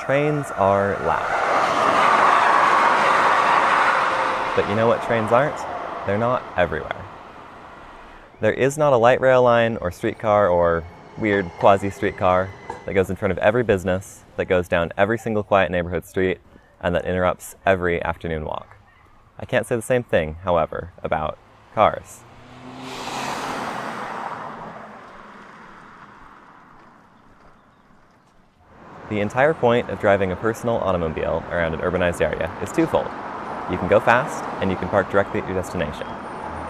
Trains are loud. But you know what trains aren't? They're not everywhere. There is not a light rail line or streetcar or weird quasi streetcar that goes in front of every business, that goes down every single quiet neighborhood street, and that interrupts every afternoon walk. I can't say the same thing, however, about cars. The entire point of driving a personal automobile around an urbanized area is twofold. You can go fast, and you can park directly at your destination.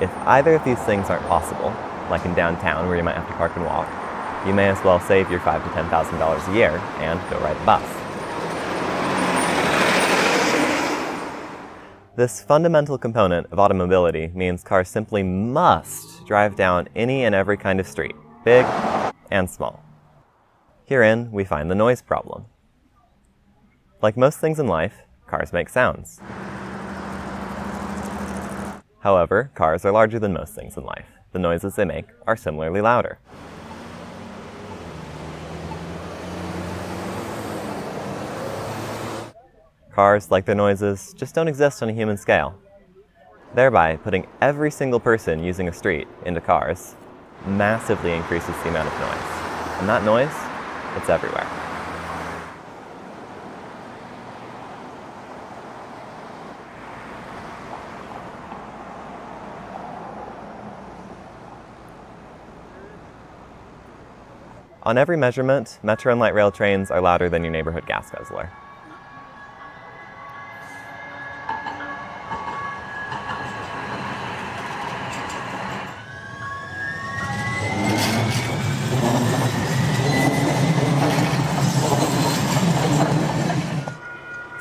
If either of these things aren't possible, like in downtown where you might have to park and walk, you may as well save your five to ten thousand dollars a year and go ride the bus. This fundamental component of automobility means cars simply must drive down any and every kind of street, big and small. Herein, we find the noise problem. Like most things in life, cars make sounds. However, cars are larger than most things in life. The noises they make are similarly louder. Cars, like their noises, just don't exist on a human scale. Thereby, putting every single person using a street into cars massively increases the amount of noise. And that noise, it's everywhere. On every measurement, Metro and light rail trains are louder than your neighborhood gas guzzler.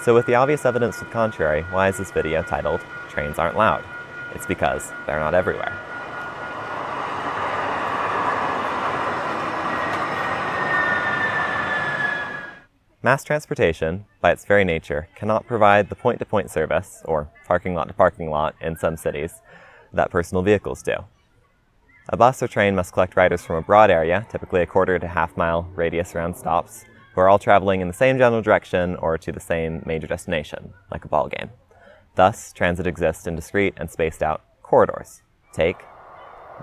So with the obvious evidence to the contrary, why is this video titled, Trains Aren't Loud? It's because they're not everywhere. Mass transportation, by its very nature, cannot provide the point-to-point service, or parking lot to parking lot in some cities, that personal vehicles do. A bus or train must collect riders from a broad area, typically a quarter to half mile radius around stops, who are all traveling in the same general direction or to the same major destination, like a ball game. Thus, transit exists in discrete and spaced out corridors. Take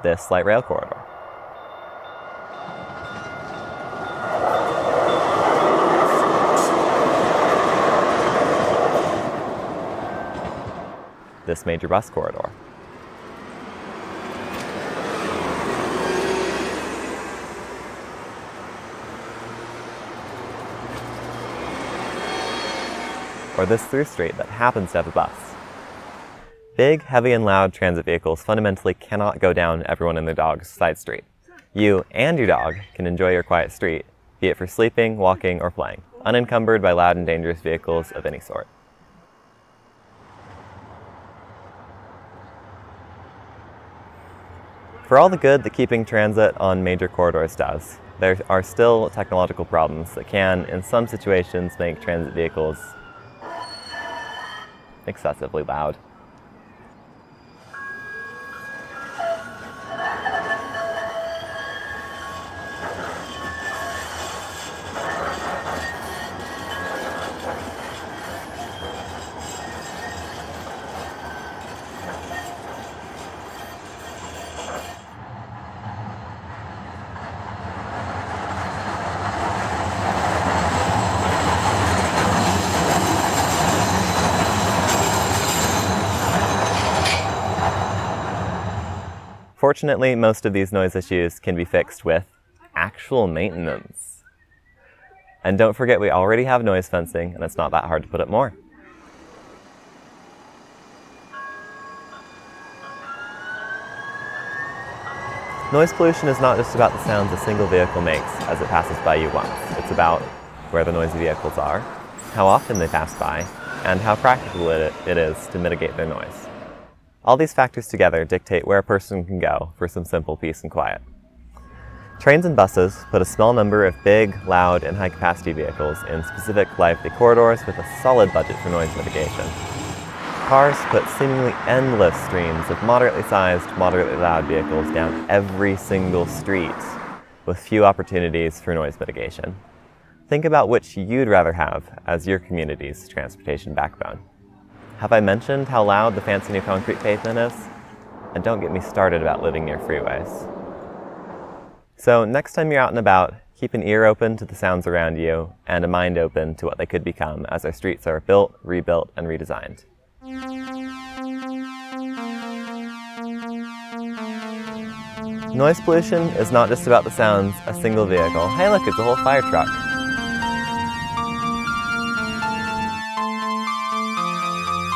this light rail corridor. this major bus corridor. Or this through street that happens to have a bus. Big, heavy, and loud transit vehicles fundamentally cannot go down everyone and their dog's side street. You and your dog can enjoy your quiet street, be it for sleeping, walking, or playing, unencumbered by loud and dangerous vehicles of any sort. For all the good that keeping transit on major corridors does, there are still technological problems that can, in some situations, make transit vehicles excessively loud. Fortunately, most of these noise issues can be fixed with actual maintenance. And don't forget, we already have noise fencing, and it's not that hard to put up more. Noise pollution is not just about the sounds a single vehicle makes as it passes by you once. It's about where the noisy vehicles are, how often they pass by, and how practical it is to mitigate their noise. All these factors together dictate where a person can go for some simple peace and quiet. Trains and buses put a small number of big, loud, and high-capacity vehicles in specific lively corridors with a solid budget for noise mitigation. Cars put seemingly endless streams of moderately sized, moderately loud vehicles down every single street with few opportunities for noise mitigation. think about which you'd rather have as your community's transportation backbone. Have I mentioned how loud the fancy new concrete pavement is? And don't get me started about living near freeways. So, next time you're out and about, keep an ear open to the sounds around you and a mind open to what they could become as our streets are built, rebuilt, and redesigned. Noise pollution is not just about the sounds a single vehicle. Hey look, it's a whole fire truck.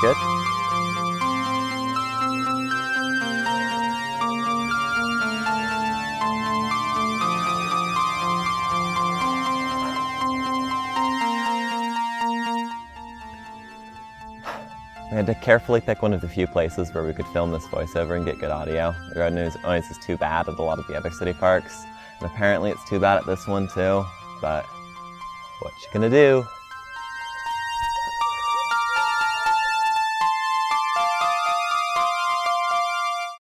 We had to carefully pick one of the few places where we could film this voiceover and get good audio. The road noise is too bad at a lot of the other city parks, and apparently it's too bad at this one too, but what you gonna do?